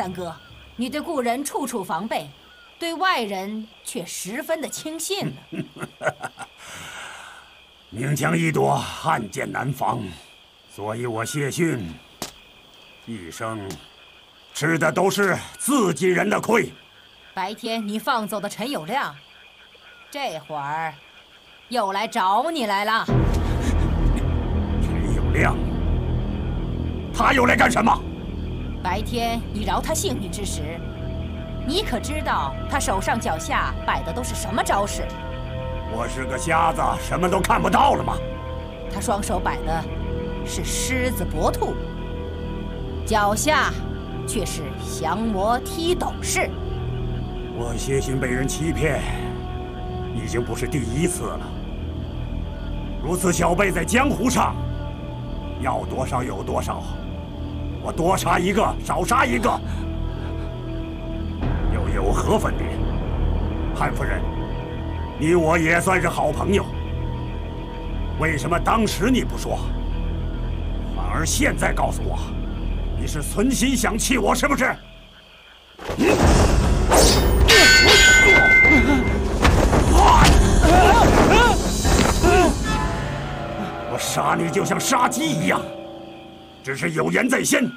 三哥，你对故人处处防备，对外人却十分的轻信呢。明枪易躲，暗箭难防，所以我谢逊一生吃的都是自己人的亏。白天你放走的陈友谅，这会儿又来找你来了。陈友谅，他又来干什么？白天你饶他性命之时，你可知道他手上脚下摆的都是什么招式？我是个瞎子，什么都看不到了吗？他双手摆的是狮子搏兔，脚下却是降魔踢斗式。我谢逊被人欺骗，已经不是第一次了。如此小辈在江湖上，要多少有多少。多杀一个，少杀一个，又有何分别？韩夫人，你我也算是好朋友，为什么当时你不说，反而现在告诉我，你是存心想气我，是不是？我杀你就像杀鸡一样。只是有言在先，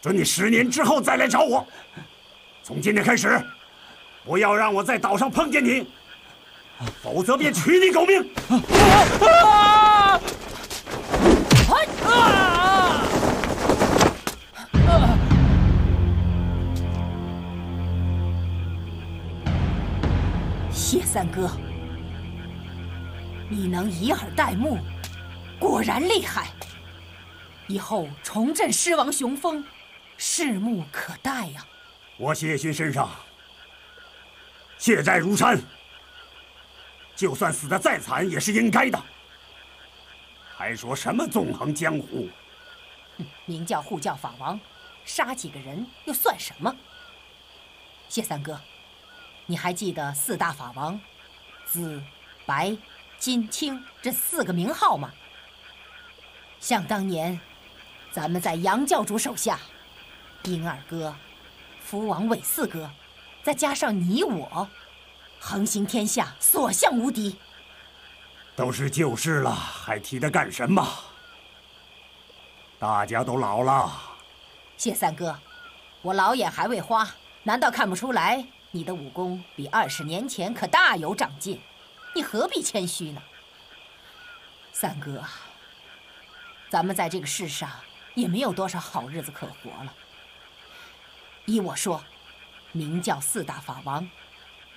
准你十年之后再来找我。从今天开始，不要让我在岛上碰见你，否则便取你狗命！谢三哥，你能以耳代目，果然厉害。以后重振狮王雄风，拭目可待呀！我谢逊身上血债如山，就算死得再惨也是应该的。还说什么纵横江湖？明教护教法王，杀几个人又算什么？谢三哥，你还记得四大法王紫、白、金、青这四个名号吗？想当年。咱们在杨教主手下，丁二哥、福王韦四哥，再加上你我，横行天下，所向无敌。都是旧事了，还提它干什么？大家都老了。谢三哥，我老眼还未花，难道看不出来你的武功比二十年前可大有长进？你何必谦虚呢？三哥，咱们在这个世上。也没有多少好日子可活了。依我说，明教四大法王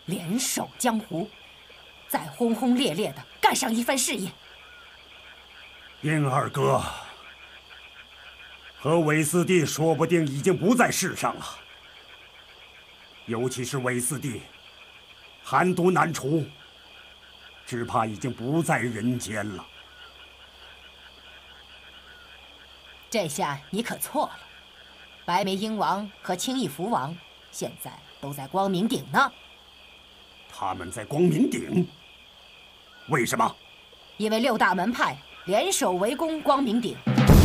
联手江湖，再轰轰烈烈的干上一番事业。英二哥和韦四弟说不定已经不在世上了，尤其是韦四弟，寒毒难除，只怕已经不在人间了。这下你可错了，白眉鹰王和青翼蝠王现在都在光明顶呢。他们在光明顶？为什么？因为六大门派联手围攻光明顶。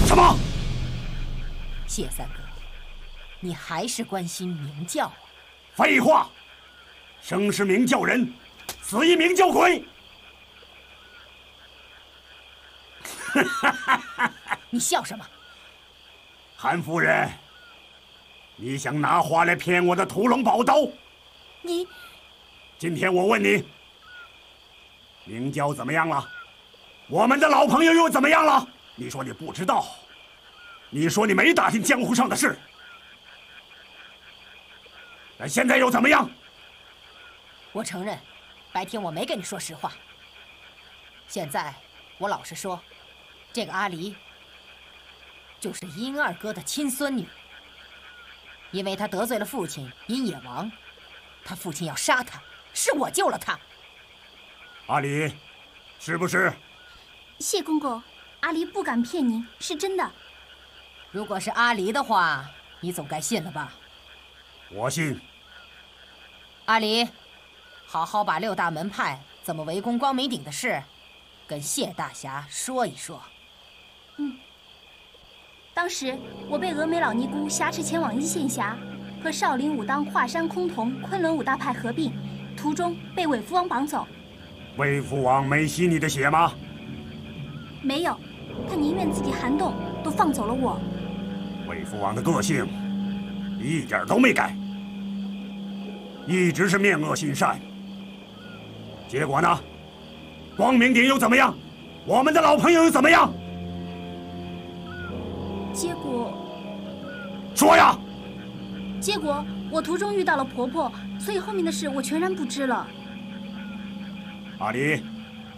什么？谢三哥，你还是关心明教啊？废话！生是明教人，死亦明教鬼。你笑什么？韩夫人，你想拿花来骗我的屠龙宝刀？你，今天我问你，明娇怎么样了？我们的老朋友又怎么样了？你说你不知道，你说你没打听江湖上的事，那现在又怎么样？我承认，白天我没跟你说实话。现在我老实说，这个阿离。就是殷二哥的亲孙女，因为他得罪了父亲殷野王，他父亲要杀他，是我救了他。阿离，是不是？谢公公，阿离不敢骗您，是真的。如果是阿离的话，你总该信了吧？我信。阿离，好好把六大门派怎么围攻光明顶的事，跟谢大侠说一说。嗯。当时我被峨眉老尼姑挟持前往一线峡，和少林武当华山崆峒昆仑五大派合并，途中被韦福王绑走。韦福王没吸你的血吗？没有，他宁愿自己寒冻，都放走了我。韦福王的个性一点都没改，一直是面恶心善。结果呢？光明顶又怎么样？我们的老朋友又怎么样？说呀！结果我途中遇到了婆婆，所以后面的事我全然不知了。阿离，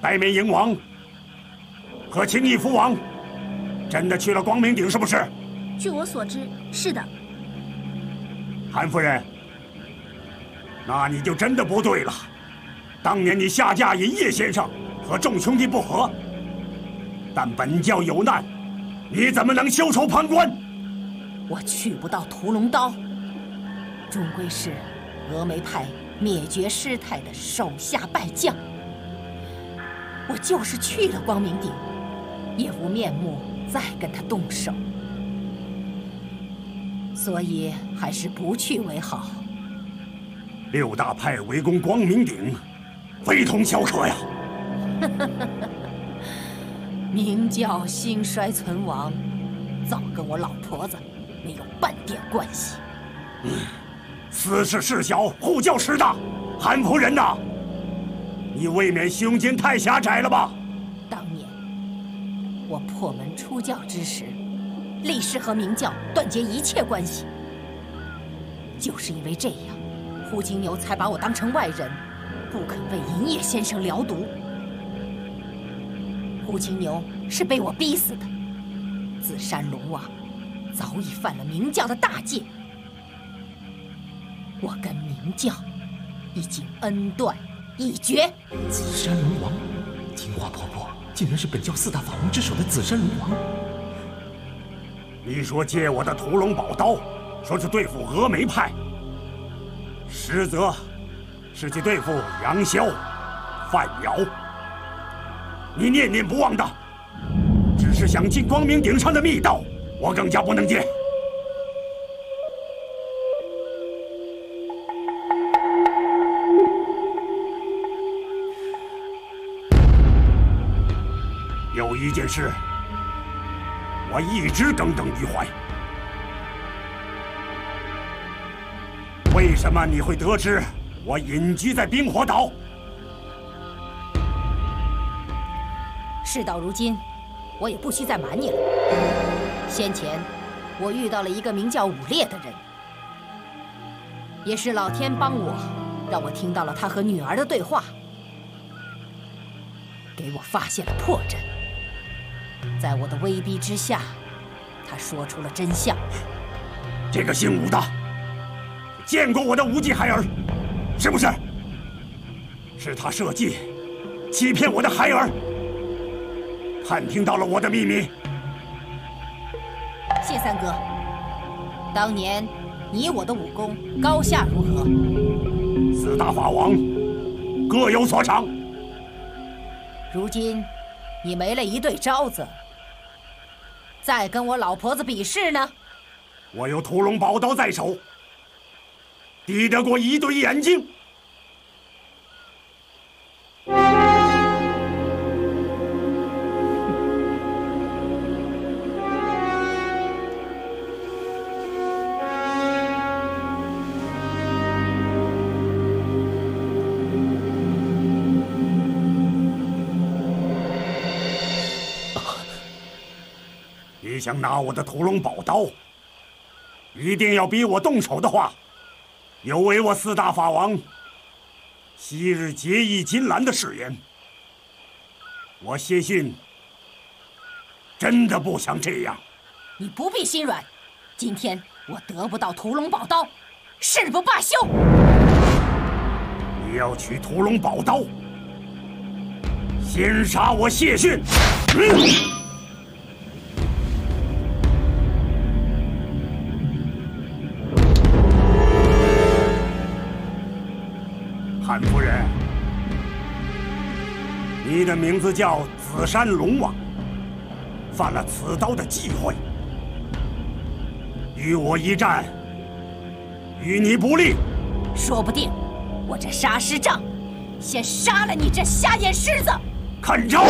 白眉鹰王和青翼蝠王真的去了光明顶，是不是？据我所知，是的。韩夫人，那你就真的不对了。当年你下嫁银叶先生，和众兄弟不和，但本教有难，你怎么能袖手旁观？我去不到屠龙刀，终归是峨眉派灭绝师太的手下败将。我就是去了光明顶，也无面目再跟他动手，所以还是不去为好。六大派围攻光明顶，非同小可呀！明教兴衰存亡，早跟我老婆子没有半点关系。嗯私事事小，护教事大，韩夫人呐，你未免胸襟太狭窄了吧？当年我破门出教之时，立誓和明教断绝一切关系，就是因为这样，胡金牛才把我当成外人，不肯为银叶先生疗毒。胡青牛是被我逼死的，紫山龙王早已犯了明教的大戒，我跟明教已经恩断义绝。紫山龙王，金花婆婆竟然是本教四大法王之首的紫山龙王。你说借我的屠龙宝刀，说是对付峨眉派，实则是去对付杨逍、范瑶。你念念不忘的，只是想进光明顶上的密道，我更加不能接。有一件事，我一直耿耿于怀：为什么你会得知我隐居在冰火岛？事到如今，我也不需再瞒你了。先前，我遇到了一个名叫武烈的人，也是老天帮我，让我听到了他和女儿的对话，给我发现了破绽。在我的威逼之下，他说出了真相。这个姓武的，见过我的无忌孩儿，是不是？是他设计，欺骗我的孩儿。探听到了我的秘密，谢三哥。当年你我的武功高下如何？四大法王各有所长。如今你没了一对招子，再跟我老婆子比试呢？我有屠龙宝刀在手，抵得过一对眼睛。想拿我的屠龙宝刀？一定要逼我动手的话，有违我四大法王昔日结义金兰的誓言。我谢逊真的不想这样。你不必心软，今天我得不到屠龙宝刀，誓不罢休。你要取屠龙宝刀，先杀我谢逊。嗯韩夫人，你的名字叫紫山龙王，犯了此刀的忌讳，与我一战，与你不利。说不定，我这杀师杖，先杀了你这瞎眼狮子。看招！